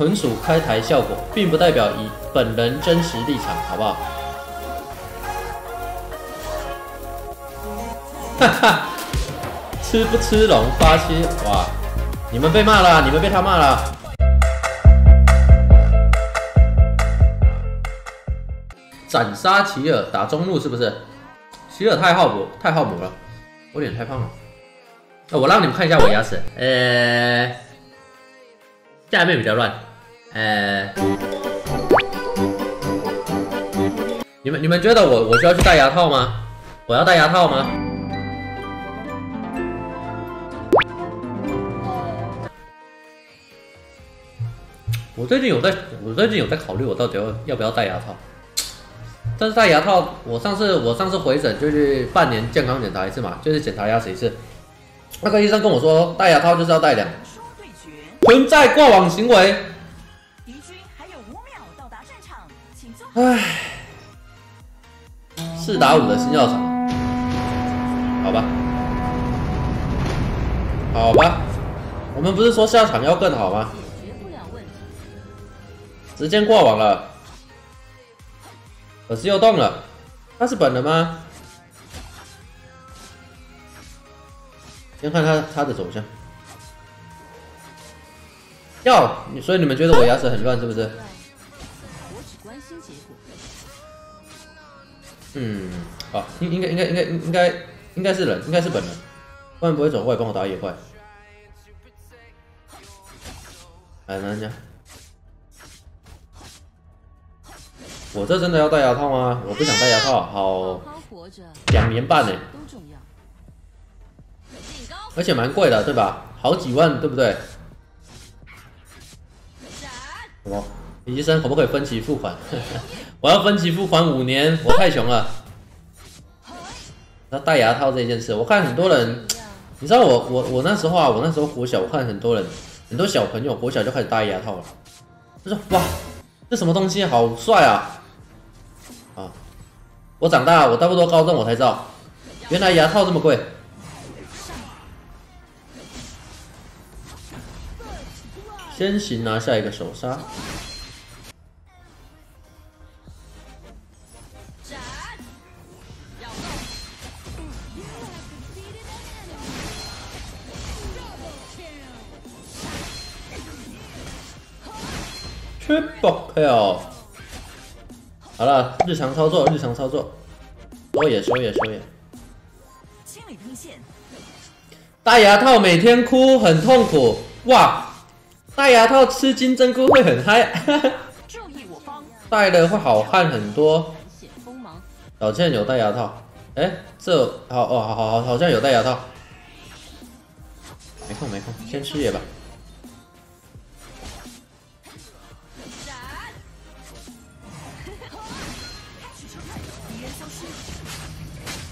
纯属开台效果，并不代表以本人真实立场，好不好？哈哈，吃不吃龙发切哇！你们被骂了，你们被他骂了。斩杀奇尔打中路是不是？奇尔太耗魔，太耗魔了，我脸太胖了。我让你们看一下我牙齿，呃，下面比较乱，呃，你们你们觉得我我需要去戴牙套吗？我要戴牙套吗？我最近有在，我最近有在考虑我到底要要不要戴牙套。但是戴牙套，我上次我上次回诊就是半年健康检查一次嘛，就是检查牙齿一次。那个医生跟我说，戴牙套就是要戴两。存在过往行为。唉，四打五的新药厂，好吧，好吧，我们不是说下场要更好吗？时间挂网了，可是又动了，他是本人吗？先看他他的走向。要，所以你们觉得我牙齿很乱是不是？嗯，好，应应该应该应该应该应该是人，应该是本人，不然不会走过来帮我打野怪。来，人家。我这真的要戴牙套吗？我不想戴牙套，好，两年半呢，而且蛮贵的，对吧？好几万，对不对？什么？医生可不可以分期付款？我要分期付款五年，我太穷了。那戴牙套这件事，我看很多人，你知道我我我那时候啊，我那时候国小，我看很多人，很多小朋友国小就开始戴牙套了，他说哇，这什么东西，好帅啊！啊我长大，我差不多高中我才知道，原来牙套这么贵。先行拿下一个手 Triple Kill。好了，日常操作，日常操作，收野，收野，收野。戴牙套每天哭很痛苦，哇！戴牙套吃金针菇会很嗨，注意我方。戴了会好看很多。小倩有戴牙套，哎，这好哦，好好好，好像有戴牙套。没空没空，先吃野吧。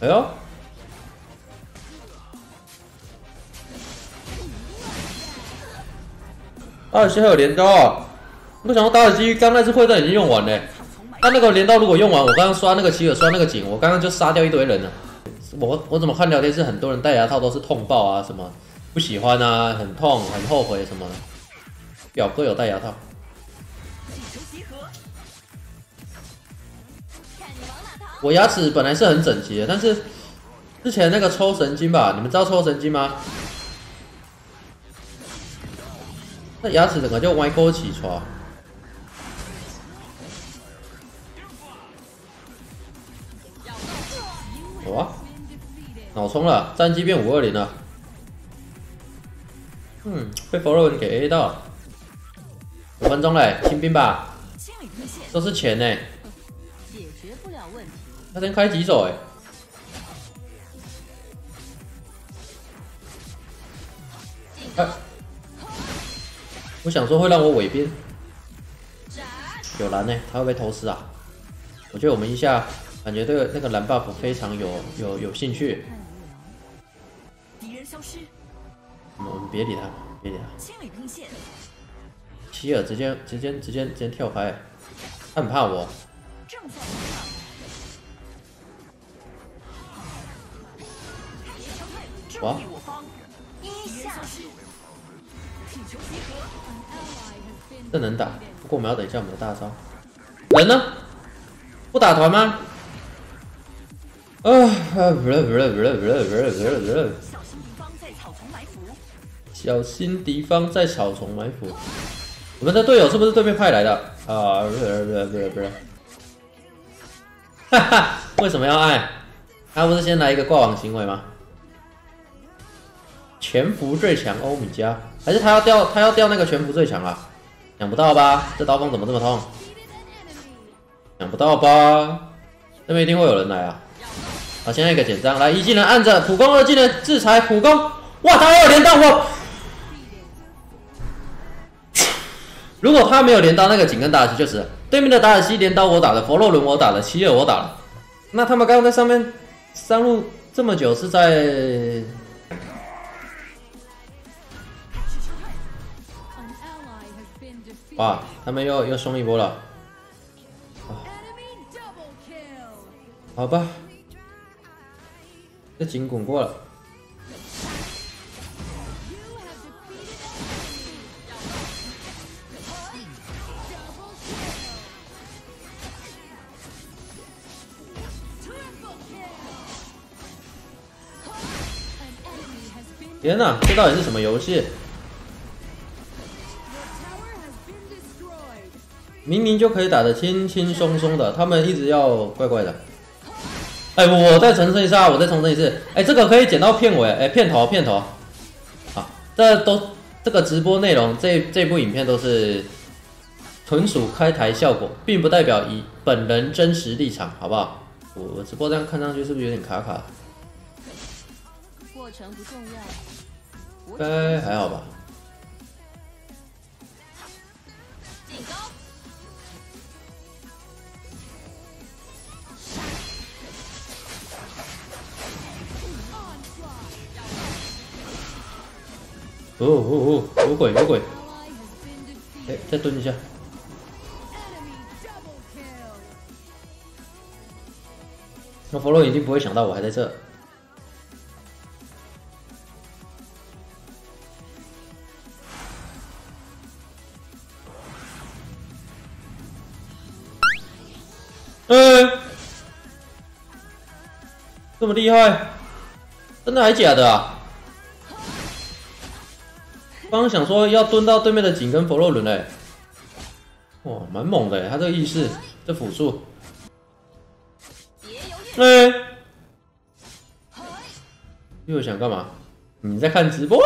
哎呦！打尔西还有镰刀啊！我想到打尔基刚那次会战已经用完了，他那个镰刀如果用完，我刚刚刷那个奇尔刷那个井，我刚刚就杀掉一堆人了。我我怎么看聊天室很多人戴牙套都是痛爆啊，什么不喜欢啊，很痛，很后悔什么的。表哥有戴牙套。我牙齿本来是很整齐的，但是之前那个抽神经吧，你们知道抽神经吗？那牙齿整个就歪勾起床。哇，脑充了，战绩变五二零了。嗯，被佛罗文给 A 到。五分钟嘞，清兵吧。都是钱呢。他先开几手哎！哎，我想说会让我尾边有蓝呢，他会不会偷师啊？我觉得我们一下感觉对那个蓝 buff 非常有有有兴趣。敌人消失，我们别理他，别理他。清理兵线。希尔直接直接直接直接跳开，他很怕我。正在哇！这能打，不过我们要等一下我们的大招。人呢？不打团吗？啊！不了不了不了不了不了不了不了！小心敌方在草丛埋伏。我们的队友是不是对面派来的？啊！不是不是不是不是。哈哈！为什么要爱？他不是先来一个挂网行为吗？全服最强欧米茄，还是他要掉他要掉那个全服最强啊？想不到吧？这刀锋怎么这么痛？想不到吧？那边一定会有人来啊！好，现在一个简章，来一技能按着普攻二技能制裁普攻，哇，他还有连到我！如果他没有连到那个紧跟达尔西，就是对面的达尔西连刀我打的，佛洛伦我打的，七月我打的，那他们刚刚在上面上路这么久是在？哇，他们又又送一波了，好吧，这紧滚过了。天哪，这到底是什么游戏？明明就可以打得轻轻松松的，他们一直要怪怪的。哎，我再重申一下，我再重申一次。哎，这个可以剪到片尾，哎，片头，片头。好，这都这个直播内容，这这部影片都是纯属开台效果，并不代表以本人真实立场，好不好？我直播这样看上去是不是有点卡卡？过程不重要，应该还好吧。哦哦哦！有鬼有鬼！哎，再蹲一下。那弗洛已经不会想到我还在这。嗯，这么厉害，真的还是假的啊？刚想说要蹲到对面的紧跟佛洛伦嘞，哇，蛮猛的他这个意识，这辅助，哎，又想干嘛？你在看直播？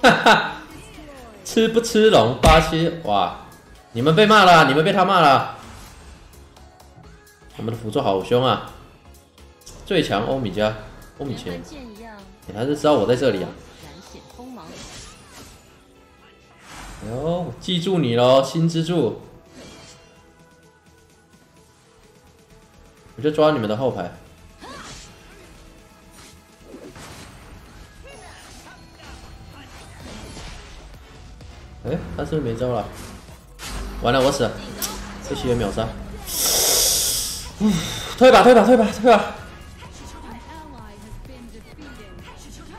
哈哈，吃不吃龙八七？哇，你们被骂了，你们被他骂了。我们的辅助好凶啊！最强欧米茄，欧米茄，你还是知道我在这里啊！哟，记住你喽，新之助！我就抓你们的后排。哎，他是不是没招了？完了，我死了！这些秒杀。退吧，退吧，退吧，退吧！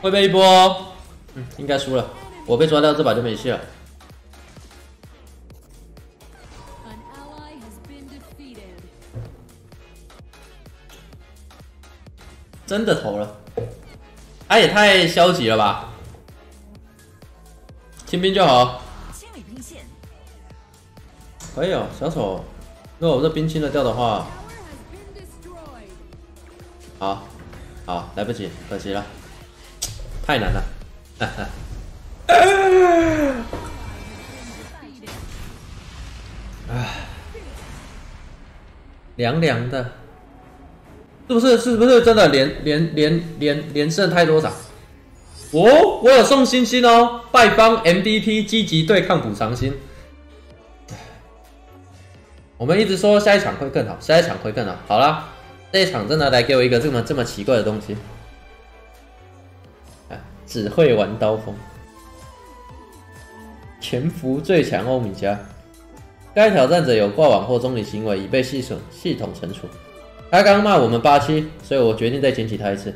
会被一波，嗯，应该输了。我被抓掉，这把就没戏了。真的投了，他也太消极了吧！清兵就好。可以哦，小丑。如果我这兵清了掉的话。好，好，来不及，可惜了，太难了，哈哈。唉，凉凉的，是不是？是不是真的连连连连连胜太多场？哦，我有送星星哦，拜方 M D P 积极对抗补偿星。我们一直说下一场会更好，下一场会更好。好了。这一场真的来给我一个这么这么奇怪的东西，啊，只会玩刀锋，潜伏最强欧米茄，该挑战者有挂网或中立行为已被系统系统惩处。他刚刚骂我们八七，所以我决定再捡起他一次。